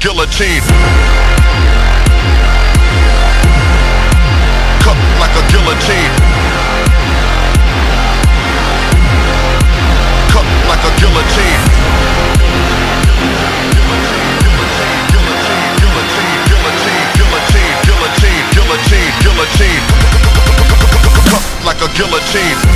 guillotine. Cut like a guillotine. Cut like a guillotine. Guillotine, guillotine, guillotine, guillotine, guillotine, guillotine, guillotine. Cut like a guillotine.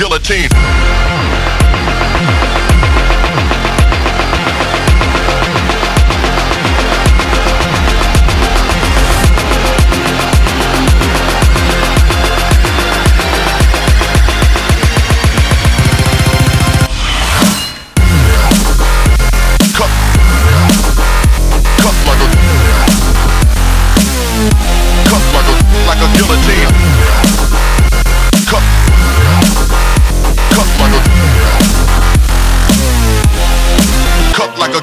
guillotine.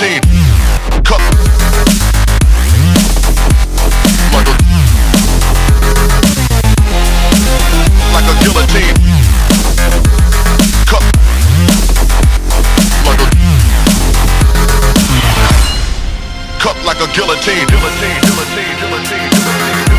14. Cup. Like a, guillotine. Like a, like a guillotine. Guillotine, guillotine, guillotine, guillotine.